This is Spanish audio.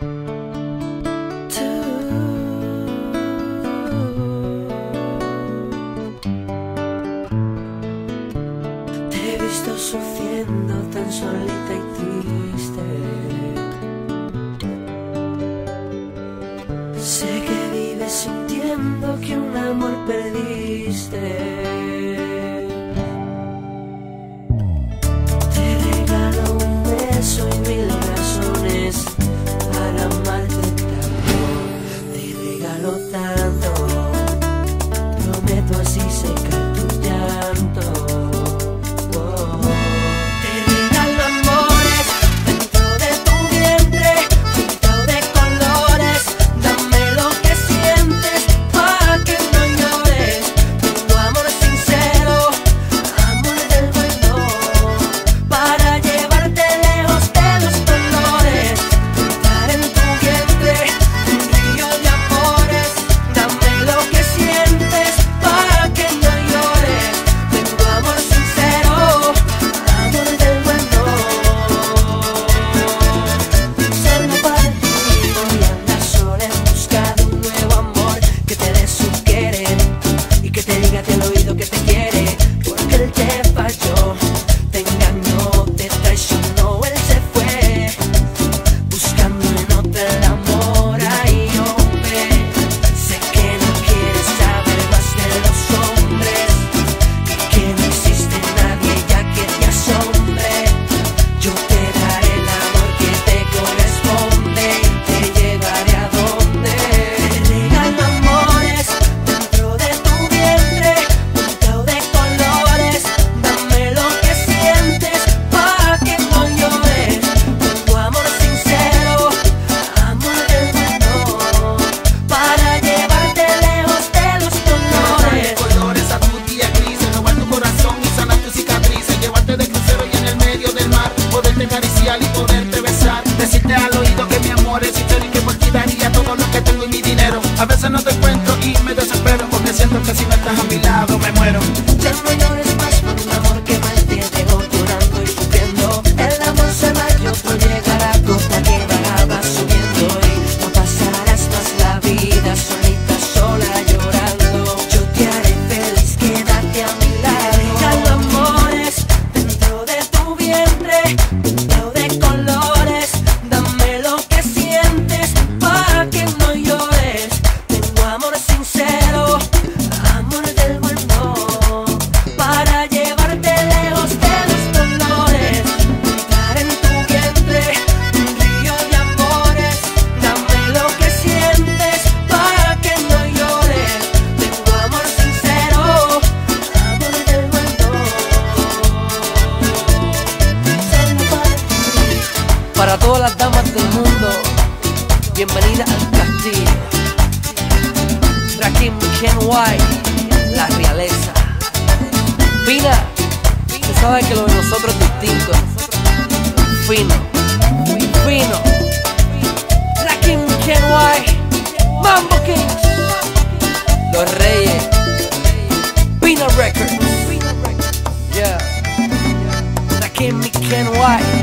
Te he visto sufriendo tan solita y triste. Sé que vives sintiendo que un amor perdiste. siento que si no estás a mi lado me muero. Para todas las damas del mundo, bienvenida al castillo. Rakim Ken White, la realeza. Fina, tú sabes que lo de nosotros es distinto. Fino, fino. Rakim Ken White, Mambo Kings, los reyes. Pina Records, yeah. Rakim Ken White.